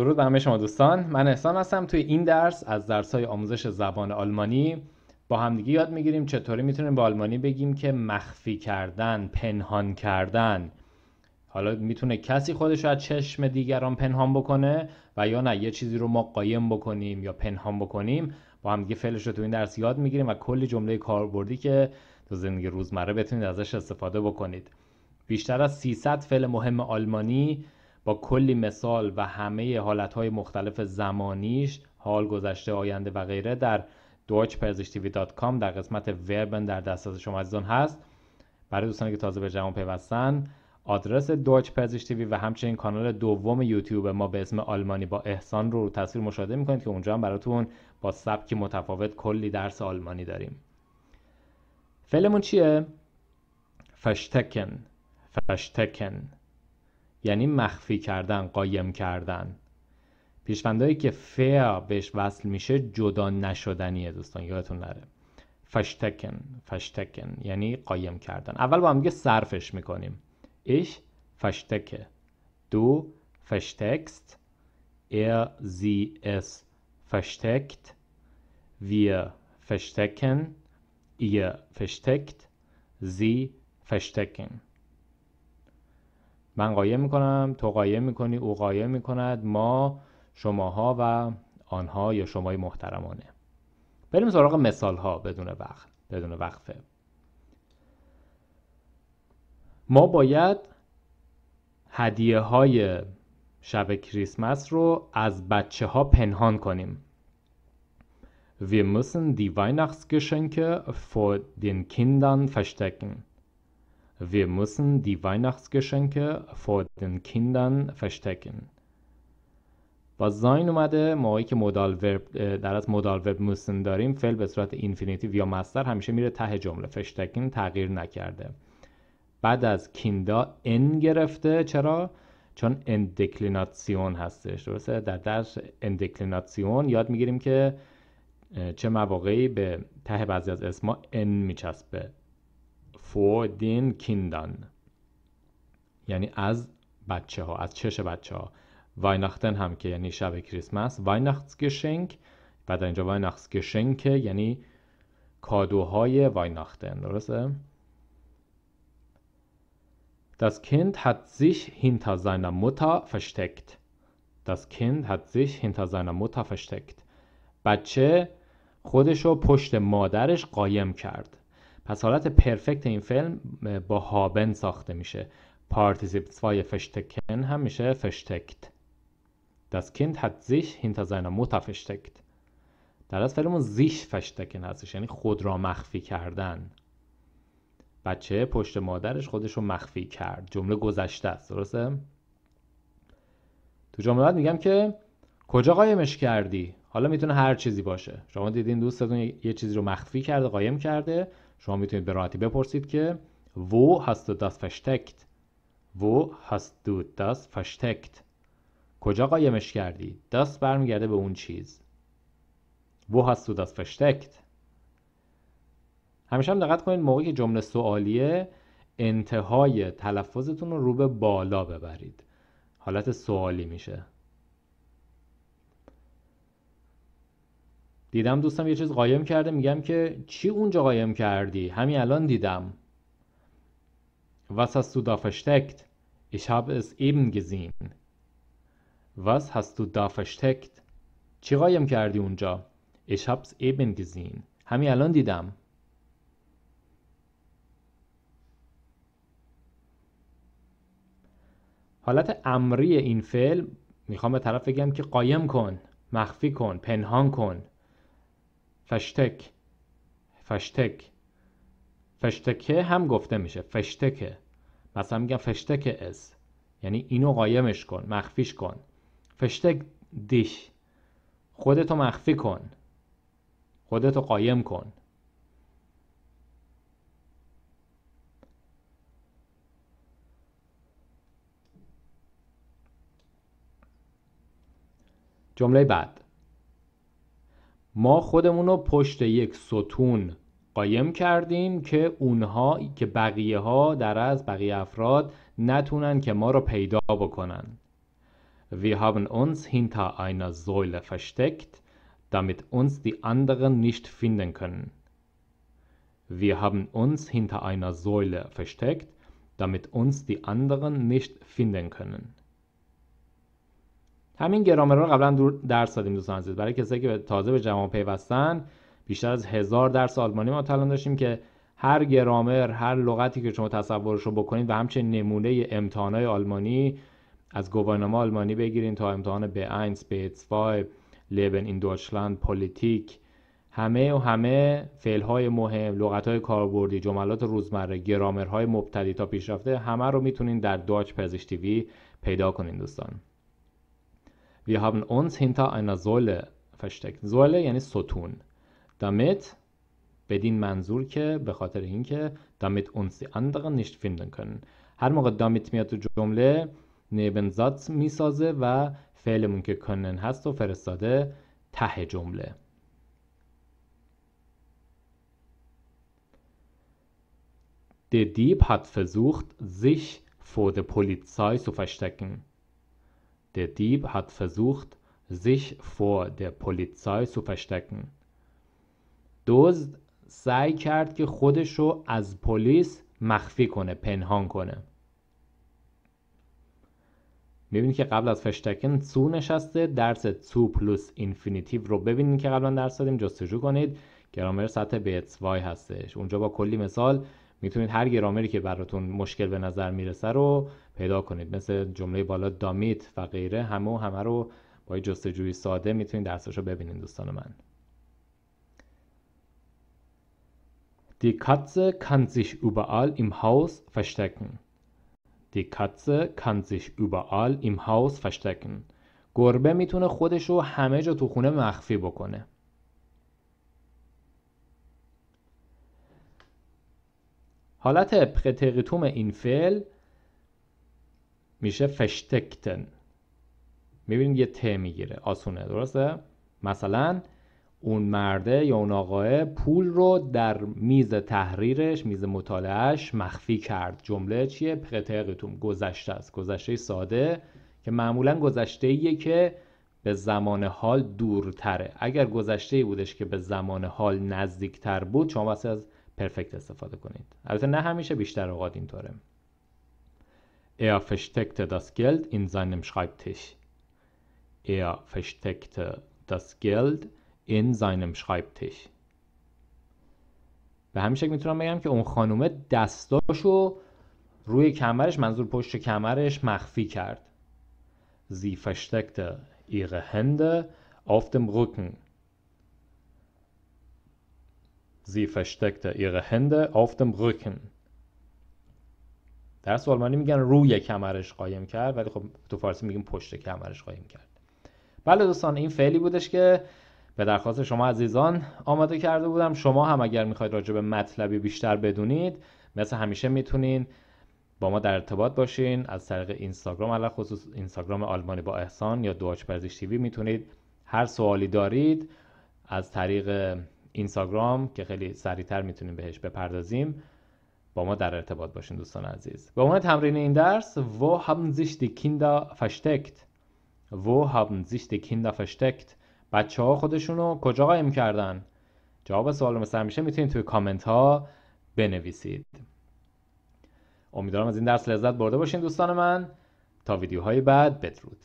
درود به همه شما دوستان. من احسان هستم. توی این درس از درس های آموزش زبان آلمانی با همدیگه یاد می‌گیریم. چطوری می‌تونیم با آلمانی بگیم که مخفی کردن پنهان کردن. حالا می‌تونه کسی خودش از چشم دیگران پنهان بکنه و یا نه یه چیزی رو ما قایم بکنیم یا پنهان بکنیم. با همدیگه فعلش رو تو این درس یاد می‌گیریم و کلی جمله کاربردی که تو زندگی روزمره بتونید ازش استفاده بکنید. بیشتر از 300 فعل مهم آلمانی با کلی مثال و همه حالتهای مختلف زمانیش حال گذشته آینده و غیره در deutschpersischtv.com در قسمت وربن در دسترس شما عزیزان هست. برای دوستانی که تازه به جمع پیوستن آدرس دویچ پرزیش و همچنین کانال دوم یوتیوب ما به اسم آلمانی با احسان رو رو تصویر مشاهده می‌کنید که اونجا هم براتون با سبکی متفاوت کلی درس آلمانی داریم. فعلمون چیه؟ فشتکن. فشتکن. یعنی مخفی کردن قایم کردن. پیشوندهایی که فیا بهش وصل میشه جدا نشدنیه دوستان یادتون نره. فشتکن فشتکن یعنی قایم کردن. اول با هم دیگه صرفش می‌کنیم. ich verstecke du versteckst er sie es versteckt wir verstecken ihr versteckt sie verstecken من قایم می‌کنم تو قایم می‌کنی او قایم می‌کند ما شماها و آنها یا شمای محترمانه. بریم سراغ مثال ها بدون وقت بدون وقفه. ما باید هدیه های شب کریسمس رو از بچه ها پنهان کنیم. Wir müssen die Weihnachtsgeschenke vor den Kindern verstecken. Wir müssen die Weihnachtsgeschenke vor den Kindern verstecken. باز این اومده موقعی که Modalverb در از Modalverb müssen داریم فعل به صورت Infinitiv یا مستر همیشه میره ته جمله verstecken تغییر نکرده بعد از Kinder n گرفته چرا چون n-Deklination هستش درسته در درس n-Deklination یاد می‌گیریم که چه مواقعی به ته بعضی از اسما ان میچسبه for den Kindern یعنی از بچه ها از چش بچه ها ویناختن هم که یعنی شب کریسمس ویناchtsgeschenk و در اینجا ویناchtsgeschenke یعنی کادوهای ویناختن درسته؟ Das Kind hat sich hinter seiner Mutter versteckt. Das Kind hat sich hinter seiner Mutter versteckt. بچه خودشو پشت مادرش قایم کرد. پس حالت Perfekt این فعل با haben ساخته میشه. Partizip 2 verstecken هم میشه versteckt. Das Kind hat sich hinter seiner Mutter versteckt. در اصل فعلمون sich verstecken هستش یعنی خود را مخفی کردن. بچه پشت مادرش خودش رو مخفی کرد. جمله گذشته است درسته؟ تو جمله میگم که کجا قایمش کردی؟ حالا می‌تونه هر چیزی باشه. شما دیدین دوستتون یه چیزی رو مخفی کرده قایم کرده. شما می‌تونید به راحتی بپرسید که wo hast du das versteckt wo hast du das versteckt کجا قایمش کردی؟ das برمیگرده به اون چیز. wo hast du das versteckt همیشه هم دقت کنید موقعی که جمله سوالیه انتهای تلفظتون رو رو به بالا ببرید. حالت سوالی میشه. دیدم دوستم یه چیز قایم کرده میگم که چی اونجا قایم کردی همین الان دیدم Was hast du da versteckt? Ich habe es eben gesehen. Was hast du? چی قایم کردی اونجا؟ Ich es eben gesehen. همین الان دیدم. حالت امری این فعل می‌خوام به طرف بگم که قایم کن مخفی کن پنهان کن فشتک. فشتک. فشتکه هم گفته میشه. فشتکه. مثلا میگم فشتک از یعنی اینو قایمش کن مخفیش کن. فشتک دیش. خودتو مخفی کن. خودتو قایم کن. جمله بعد. ما خودمون رو پشت یک ستون قایم کردیم که اونها که بقیه ها در از بقیه افراد نتونن که ما رو پیدا بکنن Wir haben uns hinter einer Säule versteckt, damit uns die anderen nicht finden können. Wir haben uns hinter einer Säule versteckt, damit uns die anderen nicht finden können. همین گرامر رو قبلا درس دادیم دوستان عزیز. برای کسایی که تازه به جمعمون پیوستن بیشتر از هزار درس آلمانی ما الان داشتیم که هر گرامر هر لغتی که شما تصورش رو بکنید و همچنین نمونه امتحانات آلمانی از گواهینامه آلمانی بگیرین تا امتحان B1 B2 Leben in Deutschland Politik همه و همه فعل های مهم لغت های کاربردی جملات روزمره گرامرهای مبتدی تا پیشرفته همه رو می‌تونین در پرزش تیوی پیدا کنین دوستان. Wir haben uns hinter einer Säule versteckt. Säule یعنی ستون. Damit بدین منظور که به خاطر اینکه damit uns die anderen nicht finden können. هر موقع damit میاد تو جمله نیبنزات میسازه و فعلمون که کنن هست و فرستاده ته جمله Der Dieb hat versucht, sich vor der Polizei zu verstecken. Der Dieb hat versucht, sich vor der Polizei zu verstecken. دزد سعی کرد که خودش رو از پلیس مخفی کنه پنهان کنه می‌بینید که قبل از verstecken zu نشسته درس zu plus Infinitiv رو ببینید که قبلا درس دادیم جستجو کنید گرامر سطح B2 هستش اونجا با کلی مثال می‌تونید هر گرامری که براتون مشکل به نظر می‌رسه رو پیدا کنید مثل جمله بالا دامیت و غیره همه و همه رو با جستجوی ساده می‌تونید درسش رو ببینید دوستان من Die Katze kann sich überall im Haus verstecken. Die Katze kann sich überall im Haus verstecken. گربه می‌تونه خودش رو همه جا تو خونه مخفی بکنه. حالت پرتریتوم این فعل میشه فشتکتن. می‌بینید یه ت می‌گیره. آسونه. درسته؟ مثلا اون مرده یا اون آقاه پول رو در میز تحریرش میز مطالعهش مخفی کرد. جمله چیه؟ پرتقتوم گذشته است. گذشته ساده که معمولا گذشته ایه که به زمان حال دورتره. اگر گذشته ای بودش که به زمان حال نزدیکتر بود شما واسه از پرفکت استفاده کنید البته نه همیشه بیشتر اوقات اینطوره Er versteckte das Geld in seinem Schreibtisch. Er versteckte das Geld in seinem Schreibtisch به همین شکل می‌تونم بگم که اون خانومه دستاشو روی کمرش منظور پشت کمرش مخفی کرد Sie versteckte ihre Hände auf dem Rücken. Sie versteckte ihre Hände auf dem Rücken. در آلمانی میگن روی کمرش قایم کرد ولی خب تو فارسی میگیم پشت کمرش قایم کرد. بله دوستان این فعلی بودش که به درخواست شما عزیزان آماده کرده بودم. شما هم اگر می‌خواید راجع به مطلبی بیشتر بدونید مثل همیشه می‌تونین با ما در ارتباط باشین. از طریق اینستاگرام علاوه خصوص اینستاگرام آلمانی با احسان یا دواچ پرزیش تیوی می‌تونید هر سوالی دارید از طریق اینستاگرام که خیلی سریعتر می‌تونیم بهش بپردازیم با ما در ارتباط باشین دوستان عزیز. به عنوان تمرین این درس wo haben sich die Kinder versteckt wo haben sich die Kinder versteckt بچه ها خودشون رو کجا قایم کردن؟ جواب سوال مثل همیشه می‌تونید توی کامنت ها بنویسید. امیدوارم از این درس لذت برده باشین دوستان من. تا ویدیوهای بعد بدرود.